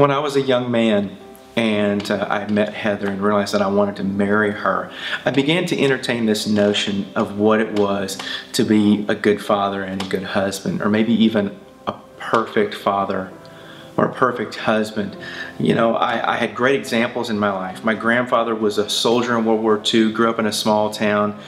When I was a young man and uh, I met Heather and realized that I wanted to marry her, I began to entertain this notion of what it was to be a good father and a good husband, or maybe even a perfect father or a perfect husband. You know, I, I, had great examples in my life. My grandfather was a soldier in World War II, grew up in a small town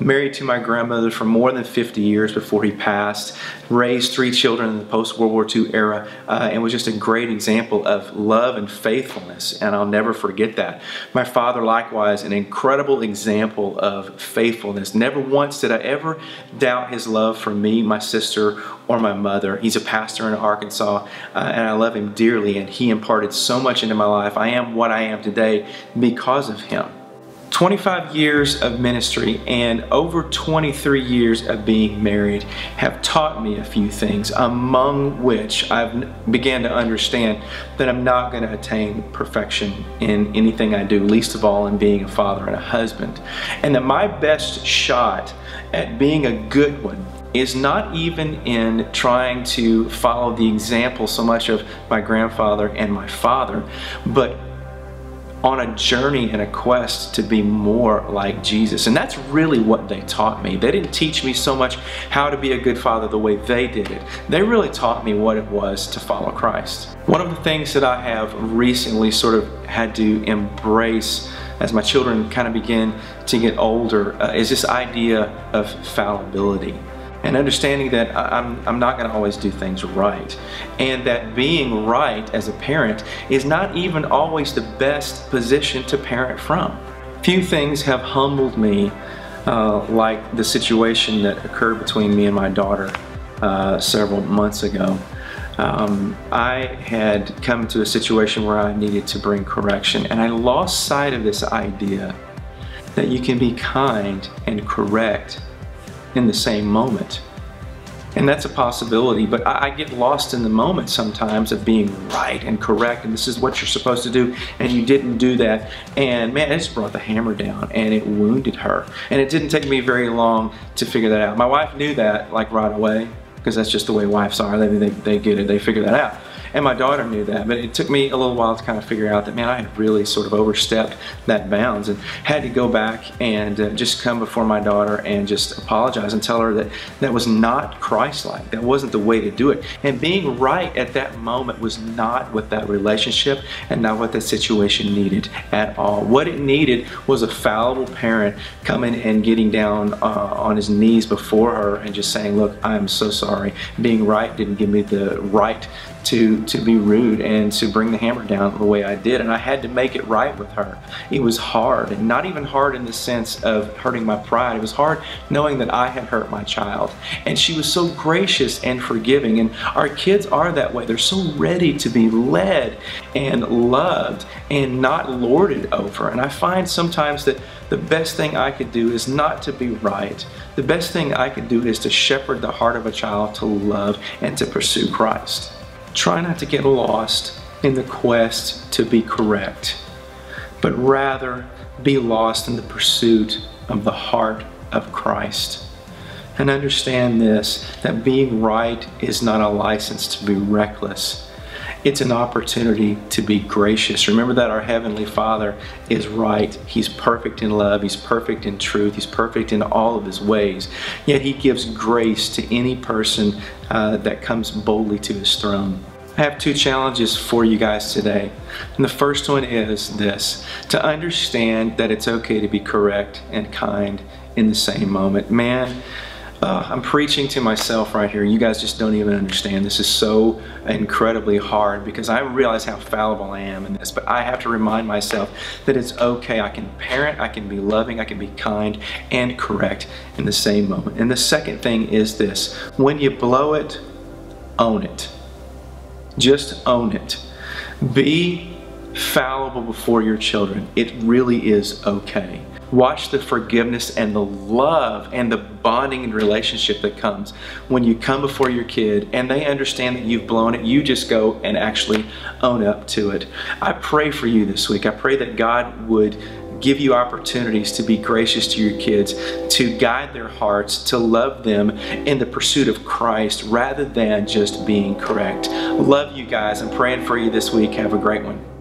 married to my grandmother for more than 50 years before he passed, raised three children in the post-World War II era, uh, and was just a great example of love and faithfulness, and I'll never forget that. My father, likewise, an incredible example of faithfulness. Never once did I ever doubt his love for me, my sister, or my mother. He's a pastor in Arkansas, uh, and I love him dearly, and he imparted so much into my life. I am what I am today because of him. 25 years of ministry and over 23 years of being married have taught me a few things, among which I've began to understand that I'm not going to attain perfection in anything I do, least of all in being a father and a husband. And that my best shot at being a good one is not even in trying to follow the example so much of my grandfather and my father, but on a journey and a quest to be more like Jesus. And that's really what they taught me. They didn't teach me so much how to be a good father the way they did it. They really taught me what it was to follow Christ. One of the things that I have recently sort of had to embrace as my children kind of begin to get older uh, is this idea of fallibility and understanding that I'm, I'm not going to always do things right. And that being right as a parent is not even always the best position to parent from. Few things have humbled me uh, like the situation that occurred between me and my daughter uh, several months ago. Um, I had come to a situation where I needed to bring correction and I lost sight of this idea that you can be kind and correct in the same moment. And that's a possibility, but I, I, get lost in the moment sometimes of being right and correct, and this is what you're supposed to do, and you didn't do that. And man, it just brought the hammer down, and it wounded her. And it didn't take me very long to figure that out. My wife knew that, like right away, because that's just the way wives are. They, they, they get it, they figure that out. And my daughter knew that, but it took me a little while to kind of figure out that, man, I had really sort of overstepped that bounds and had to go back and uh, just come before my daughter and just apologize and tell her that that was not Christ-like. That wasn't the way to do it. And being right at that moment was not what that relationship and not what that situation needed at all. What it needed was a fallible parent coming and getting down uh, on his knees before her and just saying, look, I'm so sorry. Being right didn't give me the right to, to be rude and to bring the hammer down the way I did. And I had to make it right with her. It was hard, and not even hard in the sense of hurting my pride. It was hard knowing that I had hurt my child. And she was so gracious and forgiving. And our kids are that way. They're so ready to be led and loved and not lorded over. And I find sometimes that the best thing I could do is not to be right. The best thing I could do is to shepherd the heart of a child to love and to pursue Christ. Try not to get lost in the quest to be correct, but rather be lost in the pursuit of the heart of Christ. And understand this, that being right is not a license to be reckless. It's an opportunity to be gracious. Remember that our Heavenly Father is right. He's perfect in love. He's perfect in truth. He's perfect in all of His ways. Yet He gives grace to any person uh, that comes boldly to His throne. I have two challenges for you guys today. And the first one is this, to understand that it's okay to be correct and kind in the same moment. Man, uh, I'm preaching to myself right here. You guys just don't even understand. This is so incredibly hard because I realize how fallible I am in this, but I have to remind myself that it's okay. I can parent, I can be loving, I can be kind and correct in the same moment. And the second thing is this, when you blow it, own it. Just own it. Be fallible before your children. It really is okay. Watch the forgiveness and the love and the bonding and relationship that comes when you come before your kid and they understand that you've blown it. You just go and actually own up to it. I pray for you this week. I pray that God would give you opportunities to be gracious to your kids, to guide their hearts, to love them in the pursuit of Christ rather than just being correct. Love you guys. I'm praying for you this week. Have a great one.